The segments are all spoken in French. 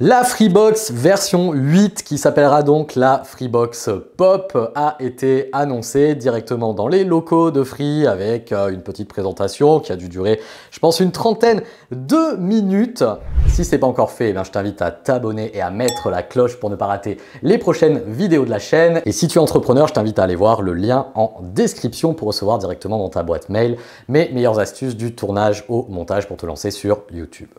La Freebox version 8, qui s'appellera donc la Freebox Pop, a été annoncée directement dans les locaux de Free avec euh, une petite présentation qui a dû durer, je pense, une trentaine de minutes. Si c'est pas encore fait, eh je t'invite à t'abonner et à mettre la cloche pour ne pas rater les prochaines vidéos de la chaîne. Et si tu es entrepreneur, je t'invite à aller voir le lien en description pour recevoir directement dans ta boîte mail mes meilleures astuces du tournage au montage pour te lancer sur YouTube.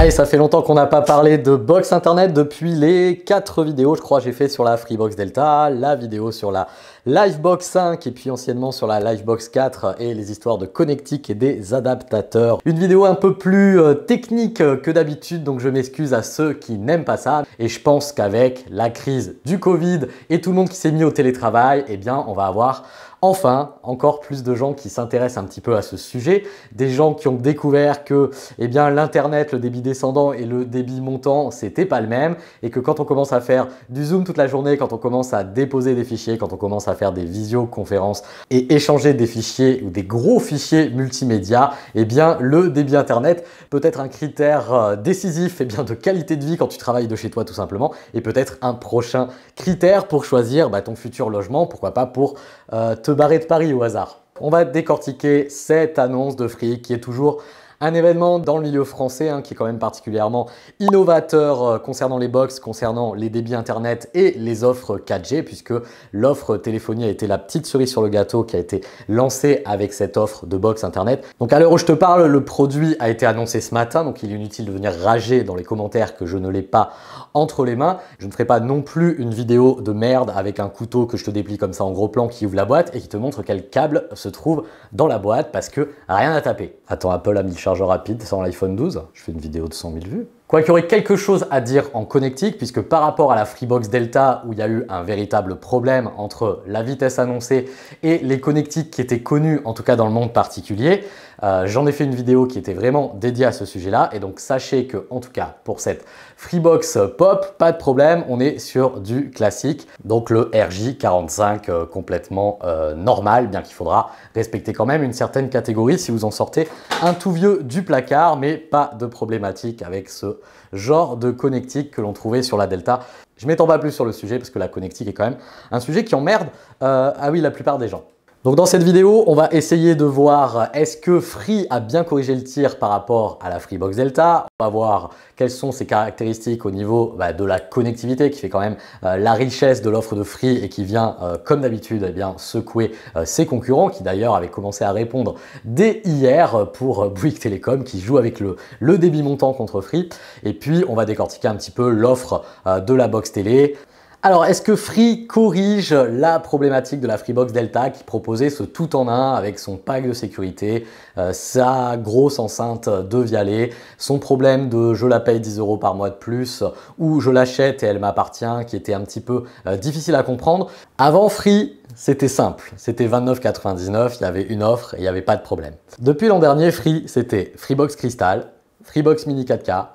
Allez, ça fait longtemps qu'on n'a pas parlé de box internet depuis les 4 vidéos, je crois, j'ai fait sur la Freebox Delta, la vidéo sur la Livebox 5 et puis anciennement sur la Livebox 4 et les histoires de connectiques et des adaptateurs. Une vidéo un peu plus euh, technique que d'habitude, donc je m'excuse à ceux qui n'aiment pas ça. Et je pense qu'avec la crise du Covid et tout le monde qui s'est mis au télétravail, eh bien, on va avoir Enfin, encore plus de gens qui s'intéressent un petit peu à ce sujet, des gens qui ont découvert que eh bien l'internet, le débit descendant et le débit montant, c'était pas le même et que quand on commence à faire du zoom toute la journée, quand on commence à déposer des fichiers, quand on commence à faire des visioconférences et échanger des fichiers ou des gros fichiers multimédia, eh bien le débit internet peut être un critère euh, décisif eh bien de qualité de vie quand tu travailles de chez toi tout simplement et peut-être un prochain critère pour choisir bah, ton futur logement, pourquoi pas pour euh, barrer de Paris au hasard. On va décortiquer cette annonce de Free qui est toujours un événement dans le milieu français hein, qui est quand même particulièrement innovateur euh, concernant les box, concernant les débits internet et les offres 4G puisque l'offre téléphonie a été la petite cerise sur le gâteau qui a été lancée avec cette offre de box internet. Donc à l'heure où je te parle, le produit a été annoncé ce matin donc il est inutile de venir rager dans les commentaires que je ne l'ai pas entre les mains. Je ne ferai pas non plus une vidéo de merde avec un couteau que je te déplie comme ça en gros plan qui ouvre la boîte et qui te montre quel câble se trouve dans la boîte parce que rien à taper. Attends, Apple a mis le rapide sans l'iPhone 12. Je fais une vidéo de 100 000 vues. Quoi qu'il y aurait quelque chose à dire en connectique, puisque par rapport à la Freebox Delta, où il y a eu un véritable problème entre la vitesse annoncée et les connectiques qui étaient connus, en tout cas dans le monde particulier, euh, j'en ai fait une vidéo qui était vraiment dédiée à ce sujet-là. Et donc sachez que, en tout cas, pour cette Freebox Pop, pas de problème, on est sur du classique, donc le RJ45 euh, complètement euh, normal, bien qu'il faudra respecter quand même une certaine catégorie si vous en sortez un tout vieux du placard, mais pas de problématique avec ce genre de connectique que l'on trouvait sur la Delta. Je m'étends pas plus sur le sujet parce que la connectique est quand même un sujet qui emmerde, ah oui, la plupart des gens. Donc dans cette vidéo, on va essayer de voir est-ce que Free a bien corrigé le tir par rapport à la Freebox Delta? On va voir quelles sont ses caractéristiques au niveau bah, de la connectivité qui fait quand même euh, la richesse de l'offre de Free et qui vient, euh, comme d'habitude, eh bien secouer euh, ses concurrents qui d'ailleurs avaient commencé à répondre dès hier pour Bouygues Telecom qui joue avec le, le débit montant contre Free. Et puis, on va décortiquer un petit peu l'offre de la box télé. Alors, est-ce que Free corrige la problématique de la Freebox Delta qui proposait ce tout en un avec son pack de sécurité, euh, sa grosse enceinte de Vialet, son problème de je la paye 10 euros par mois de plus ou je l'achète et elle m'appartient qui était un petit peu euh, difficile à comprendre. Avant Free, c'était simple, c'était 29,99, il y avait une offre et il n'y avait pas de problème. Depuis l'an dernier, Free, c'était Freebox Crystal, Freebox Mini 4K,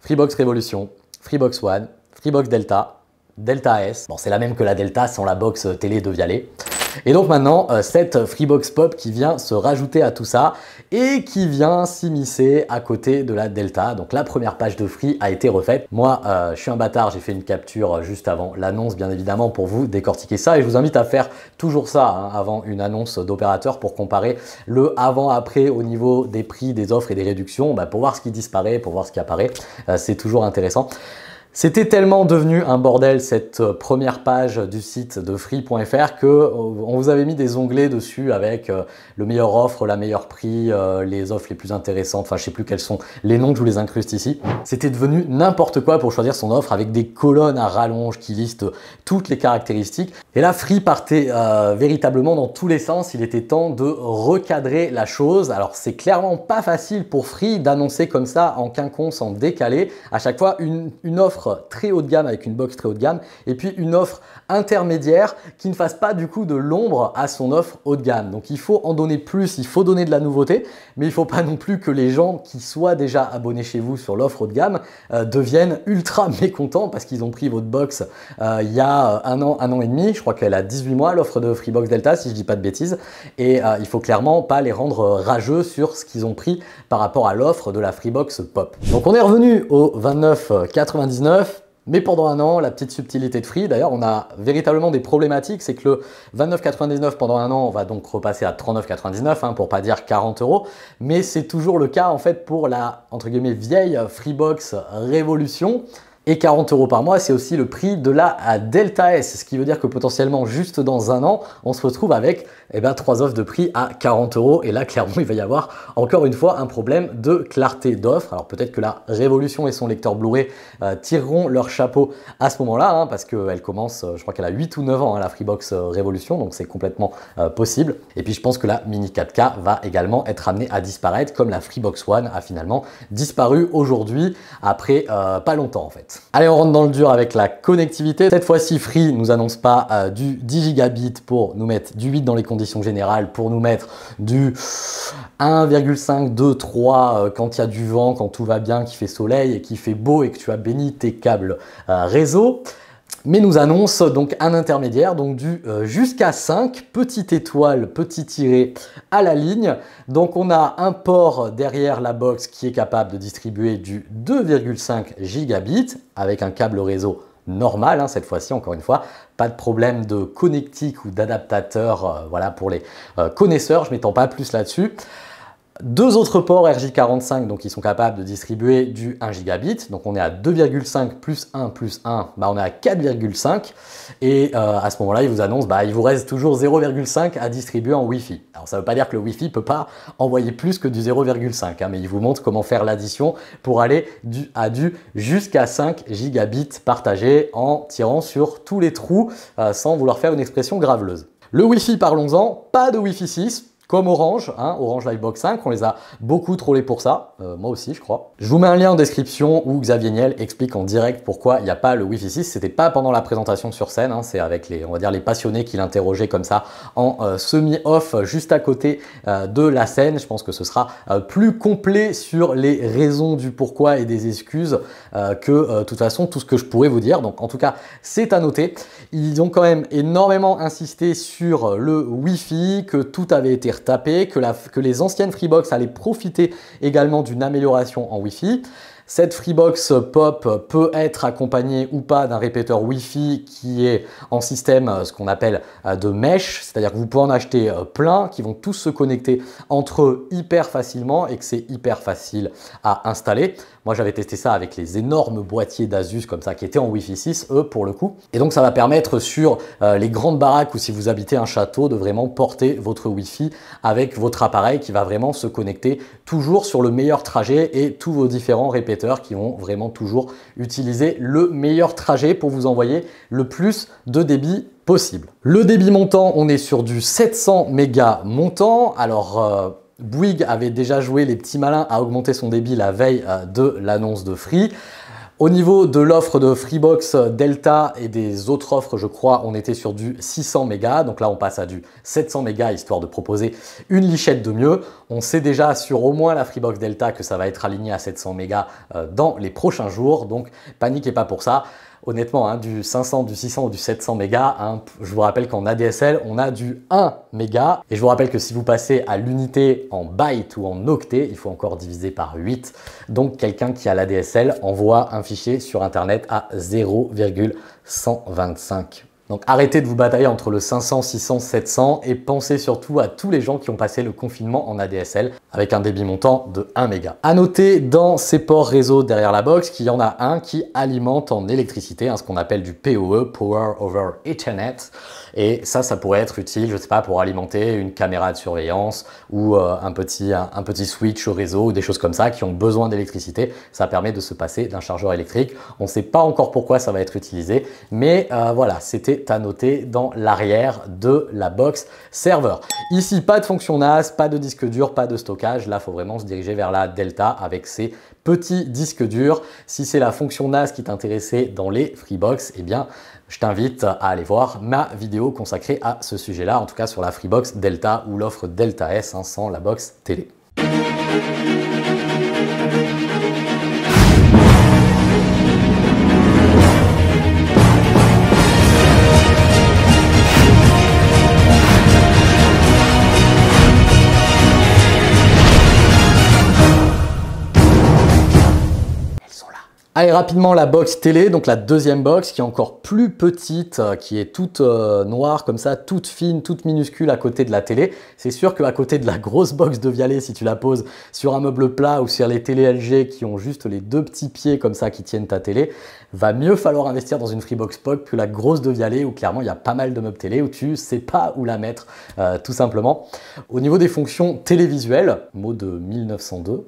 Freebox Revolution, Freebox One, Freebox Delta, Delta S. Bon, c'est la même que la Delta sans la box télé de Vialet. Et donc maintenant, euh, cette Freebox Pop qui vient se rajouter à tout ça et qui vient s'immiscer à côté de la Delta. Donc la première page de Free a été refaite. Moi, euh, je suis un bâtard, j'ai fait une capture euh, juste avant l'annonce, bien évidemment, pour vous décortiquer ça. Et je vous invite à faire toujours ça hein, avant une annonce d'opérateur pour comparer le avant-après au niveau des prix, des offres et des réductions, bah, pour voir ce qui disparaît, pour voir ce qui apparaît. C'est toujours intéressant. C'était tellement devenu un bordel cette euh, première page du site de free.fr que euh, on vous avait mis des onglets dessus avec euh, le meilleur offre, la meilleure prix, les offres les plus intéressantes, enfin je sais plus quels sont les noms que je vous les incruste ici. C'était devenu n'importe quoi pour choisir son offre avec des colonnes à rallonge qui listent toutes les caractéristiques. Et là Free partait véritablement dans tous les sens, il était temps de recadrer la chose. Alors c'est clairement pas facile pour Free d'annoncer comme ça en quinconce, en décalé, à chaque fois une, une offre très haut de gamme avec une box très haut de gamme et puis une offre intermédiaire qui ne fasse pas du coup de l'ombre à son offre haut de gamme. Donc il faut en donner plus, il faut donner de la nouveauté, mais il faut pas non plus que les gens qui soient déjà abonnés chez vous sur l'offre haut de gamme euh, deviennent ultra mécontents parce qu'ils ont pris votre box euh, il y a un an, un an et demi, je crois qu'elle a 18 mois l'offre de Freebox Delta si je dis pas de bêtises et euh, il faut clairement pas les rendre rageux sur ce qu'ils ont pris par rapport à l'offre de la Freebox Pop. Donc on est revenu au 29,99 29,99 mais pendant un an, la petite subtilité de Free, d'ailleurs, on a véritablement des problématiques, c'est que le 29,99 pendant un an, on va donc repasser à 39,99 hein, pour pas dire 40 euros, mais c'est toujours le cas en fait pour la entre guillemets vieille Freebox Révolution. Et 40 euros par mois, c'est aussi le prix de la Delta S, ce qui veut dire que potentiellement, juste dans un an, on se retrouve avec eh ben, trois offres de prix à 40 euros. Et là, clairement, il va y avoir encore une fois un problème de clarté d'offre. Alors peut-être que la Révolution et son lecteur Blu-ray euh, tireront leur chapeau à ce moment-là, hein, parce qu'elle commence, euh, je crois qu'elle a 8 ou 9 ans, hein, la Freebox euh, Révolution, donc c'est complètement possible. Et puis je pense que la Mini 4K va également être amenée à disparaître, comme la Freebox One a finalement disparu aujourd'hui, après pas longtemps en fait. Allez, on rentre dans le dur avec la connectivité. Cette fois-ci, Free nous annonce pas euh, du 10 gigabits pour nous mettre du 8 dans les conditions générales, pour nous mettre du 1,5, 2, 3 quand il y a du vent, quand tout va bien, qu'il fait soleil et qu'il fait beau et que tu as béni tes câbles euh, réseau mais nous annonce donc un intermédiaire, donc du euh, jusqu'à 5, petite étoile, petit tiré à la ligne. Donc on a un port derrière la box qui est capable de distribuer du 2,5 gigabits avec un câble réseau normal, hein, cette fois-ci, encore une fois, pas de problème de connectique ou d'adaptateur, euh, voilà, pour les euh, connaisseurs, je m'étends pas plus là-dessus. Deux autres ports RJ45, donc ils sont capables de distribuer du 1 gigabit. Donc on est à 2,5 plus 1 plus 1, bah on est à 4,5. Et euh, à ce moment-là, ils vous annoncent, bah il vous reste toujours 0,5 à distribuer en Wi-Fi. Alors ça ne veut pas dire que le Wi-Fi peut pas envoyer plus que du 0,5, hein, mais ils vous montrent comment faire l'addition pour aller du, à du jusqu'à 5 gigabits partagés en tirant sur tous les trous euh, sans vouloir faire une expression graveleuse. Le Wi-Fi, parlons-en, pas de Wi-Fi 6, comme Orange, hein, Orange Livebox 5, on les a beaucoup trollés pour ça, euh, moi aussi je crois. Je vous mets un lien en description où Xavier Niel explique en direct pourquoi il n'y a pas le Wi-Fi 6, c'était pas pendant la présentation sur scène, hein, c'est avec les, on va dire les passionnés qui l'interrogeaient comme ça en euh, semi-off juste à côté euh, de la scène. Je pense que ce sera plus complet sur les raisons du pourquoi et des excuses que de toute façon tout ce que je pourrais vous dire. Donc en tout cas, c'est à noter. Ils ont quand même énormément insisté sur le Wi-Fi, que tout avait été taper que, que les anciennes Freebox allaient profiter également d'une amélioration en Wi-Fi. Cette Freebox Pop peut être accompagnée ou pas d'un répéteur Wi-Fi qui est en système euh, ce qu'on appelle euh, de mesh, c'est-à-dire que vous pouvez en acheter euh, plein qui vont tous se connecter entre eux hyper facilement et que c'est hyper facile à installer. Moi, j'avais testé ça avec les énormes boîtiers d'Asus comme ça qui étaient en Wi-Fi 6, eux, pour le coup. Et donc, ça va permettre sur les grandes baraques ou si vous habitez un château de vraiment porter votre Wi-Fi avec votre appareil qui va vraiment se connecter toujours sur le meilleur trajet et tous vos différents répéteurs qui vont vraiment toujours utiliser le meilleur trajet pour vous envoyer le plus de débit possible. Le débit montant, on est sur du 700 mégas montant. Alors, euh, Bouygues avait déjà joué les petits malins à augmenter son débit la veille euh, de l'annonce de Free. Au niveau de l'offre de Freebox Delta et des autres offres, je crois, on était sur du 600 mégas. Donc là, on passe à du 700 mégas, histoire de proposer une lichette de mieux. On sait déjà sur au moins la Freebox Delta que ça va être aligné à 700 mégas euh, dans les prochains jours. Donc paniquez pas pour ça honnêtement, hein, du 500, du 600 ou du 700 mégas, hein, je vous rappelle qu'en ADSL, on a du 1 méga. Et je vous rappelle que si vous passez à l'unité en byte ou en octet, il faut encore diviser par 8. Donc quelqu'un qui a l'ADSL envoie un fichier sur Internet à 0,125 donc arrêtez de vous batailler entre le 500, 600, 700 et pensez surtout à tous les gens qui ont passé le confinement en ADSL avec un débit montant de 1 méga. À noter dans ces ports réseau derrière la box qu'il y en a un qui alimente en électricité, hein, ce qu'on appelle du PoE, Power over Ethernet. Et ça, ça pourrait être utile, je sais pas, pour alimenter une caméra de surveillance ou euh, un, petit, un, petit switch au réseau ou des choses comme ça qui ont besoin d'électricité. Ça permet de se passer d'un chargeur électrique. On ne sait pas encore pourquoi ça va être utilisé, mais euh, voilà, c'était à noter dans l'arrière de la box serveur. Ici, pas de fonction NAS, pas de disque dur, pas de stockage. Là, il faut vraiment se diriger vers la Delta avec ses petits disques durs. Si c'est la fonction NAS qui t'intéressait dans les Freebox, eh bien, je t'invite à aller voir ma vidéo consacrée à ce sujet-là, en tout cas sur la Freebox Delta ou l'offre Delta S hein, sans la box télé. Allez, rapidement, la box télé, donc la deuxième box qui est encore plus petite, euh, qui est toute euh, noire comme ça, toute fine, toute minuscule à côté de la télé. C'est sûr qu'à côté de la grosse box de Vialet, si tu la poses sur un meuble plat ou sur les télé LG qui ont juste les deux petits pieds comme ça qui tiennent ta télé, va mieux falloir investir dans une Freebox Pop que la grosse de Vialet où clairement il y a pas mal de meubles télé où tu sais pas où la mettre euh, tout simplement. Au niveau des fonctions télévisuelles, mot de 1902,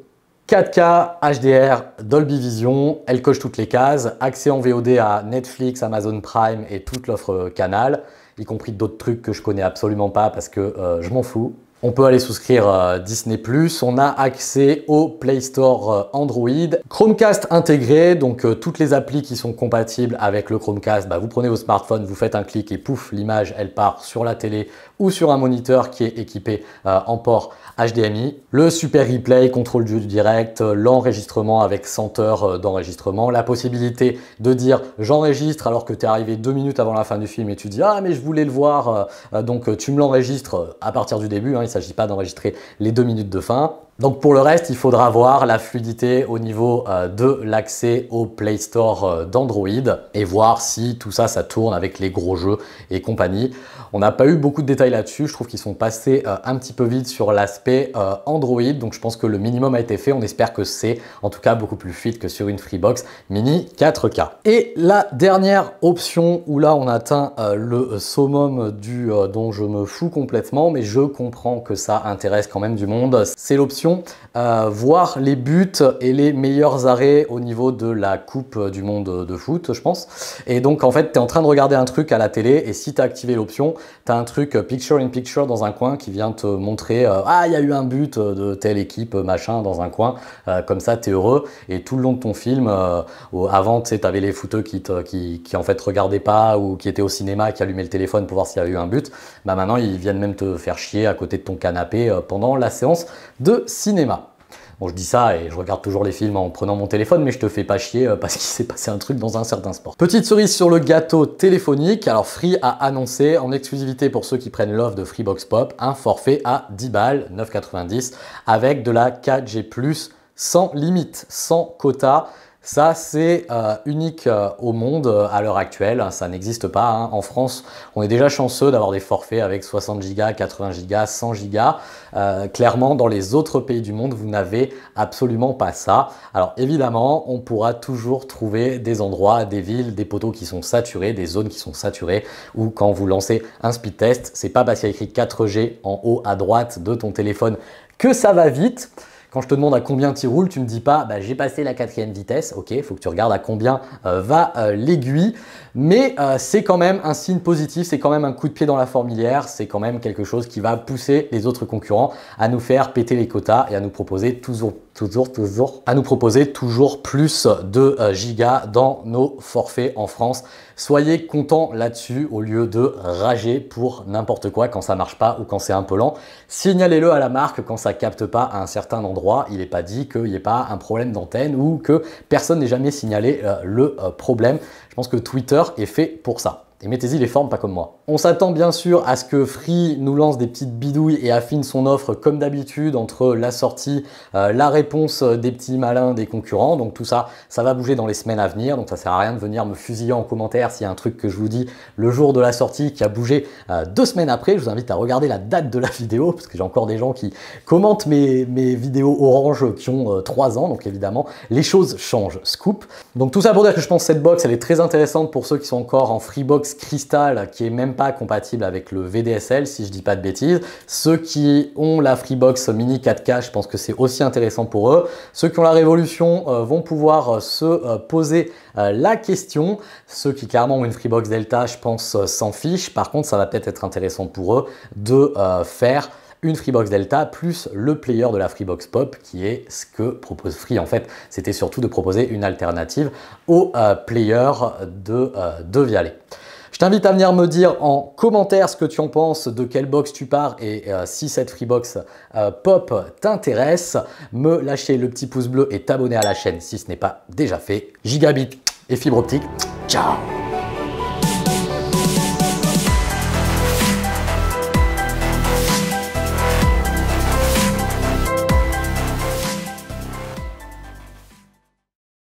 4K, HDR, Dolby Vision, elle coche toutes les cases, accès en VOD à Netflix, Amazon Prime et toute l'offre Canal, y compris d'autres trucs que je connais absolument pas parce que euh, je m'en fous. On peut aller souscrire euh, Disney+, on a accès au Play Store euh, Android, Chromecast intégré, donc toutes les applis qui sont compatibles avec le Chromecast, bah, vous prenez vos smartphones, vous faites un clic et pouf, l'image elle part sur la télé ou sur un moniteur qui est équipé en port HDMI, le super replay, contrôle du direct, l'enregistrement avec 100 heures euh, d'enregistrement, la possibilité de dire j'enregistre alors que tu es arrivé deux minutes avant la fin du film et tu dis ah mais je voulais le voir euh, euh, donc tu me l'enregistres à partir du début, hein, s'agit pas d'enregistrer les deux minutes de fin. Donc pour le reste, il faudra voir la fluidité au niveau de l'accès au Play Store d'Android et voir si tout ça, ça tourne avec les gros jeux et compagnie. On n'a pas eu beaucoup de détails là-dessus, je trouve qu'ils sont passés un petit peu vite sur l'aspect euh, Android. Donc je pense que le minimum a été fait. On espère que c'est en tout cas beaucoup plus fluide que sur une Freebox Mini 4K. Et la dernière option où là on atteint euh, le summum du euh, dont je me fous complètement, mais je comprends que ça intéresse quand même du monde, c'est l'option voir les buts et les meilleurs arrêts au niveau de la Coupe du Monde de foot, je pense. Et donc en fait, tu es en train de regarder un truc à la télé et si tu as activé l'option, tu as un truc picture in picture dans un coin qui vient te montrer ah il y a eu un but euh, de telle équipe, euh, machin, dans un coin, euh, comme ça, tu es heureux. Et tout le long de ton film, avant, tu avais les footeux qui, qui, qui, en fait regardaient pas ou qui étaient au cinéma, qui allumaient le téléphone pour voir s'il y avait eu un but. Bah maintenant, ils viennent même te faire chier à côté de ton canapé pendant la séance de cinéma. Bon, je dis ça et je regarde toujours les films en prenant mon téléphone, mais je te fais pas chier euh, parce qu'il s'est passé un truc dans un certain sport. Petite cerise sur le gâteau téléphonique. Alors, Free a annoncé en exclusivité pour ceux qui prennent l'offre de Freebox Pop un forfait à 10 balles, 9,90 avec de la 4G+, sans limite, sans quota. Ça, c'est euh, unique euh, au monde euh, à l'heure actuelle. Ça n'existe pas. Hein. En France, on est déjà chanceux d'avoir des forfaits avec 60 Go, 80 Go, 100 Go. clairement, dans les autres pays du monde, vous n'avez absolument pas ça. Alors évidemment, on pourra toujours trouver des endroits, des villes, des poteaux qui sont saturés, des zones qui sont saturées, ou quand vous lancez un speed test, c'est pas parce qu'il y a écrit 4G en haut à droite de ton téléphone que ça va vite. Quand je te demande à combien tu roules, tu me dis pas bah, j'ai passé la quatrième vitesse. Ok, faut que tu regardes à combien euh, va euh, l'aiguille. Mais euh, c'est quand même un signe positif, c'est quand même un coup de pied dans la fourmilière, c'est quand même quelque chose qui va pousser les autres concurrents à nous faire péter les quotas et à nous proposer toujours toujours, toujours, à nous proposer toujours plus de gigas dans nos forfaits en France. Soyez contents là-dessus au lieu de rager pour n'importe quoi quand ça marche pas ou quand c'est un peu lent. Signalez-le à la marque quand ça capte pas à un certain endroit. Il n'est pas dit qu'il n'y ait pas un problème d'antenne ou que personne n'ait jamais signalé euh, le euh, problème. Je pense que Twitter est fait pour ça. Et mettez-y les formes, pas comme moi. On s'attend bien sûr à ce que Free nous lance des petites bidouilles et affine son offre comme d'habitude entre la sortie, euh, la réponse des petits malins des concurrents. Donc tout ça, ça va bouger dans les semaines à venir. Donc ça sert à rien de venir me fusiller en commentaire s'il y a un truc que je vous dis le jour de la sortie qui a bougé euh, deux semaines après. Je vous invite à regarder la date de la vidéo parce que j'ai encore des gens qui commentent mes, mes vidéos orange qui ont euh, trois ans. Donc évidemment, les choses changent. Scoop. Donc tout ça pour dire que je pense que cette box, elle est très intéressante pour ceux qui sont encore en Crystal qui est même pas compatible avec le VDSL si je dis pas de bêtises. Ceux qui ont la Freebox Mini 4K, je pense que c'est aussi intéressant pour eux. Ceux qui ont la Révolution euh, vont pouvoir euh, se euh, poser la question. Ceux qui clairement ont une Freebox Delta, je pense, s'en fichent. Par contre, ça va peut-être être intéressant pour eux de faire une Freebox Delta plus le player de la Freebox Pop qui est ce que propose Free en fait. C'était surtout de proposer une alternative au player de, de Vialet. T'invite à venir me dire en commentaire ce que tu en penses, de quelle box tu pars et euh, si cette Freebox euh, Pop t'intéresse, me lâcher le petit pouce bleu et t'abonner à la chaîne si ce n'est pas déjà fait. Gigabit et fibre optique, ciao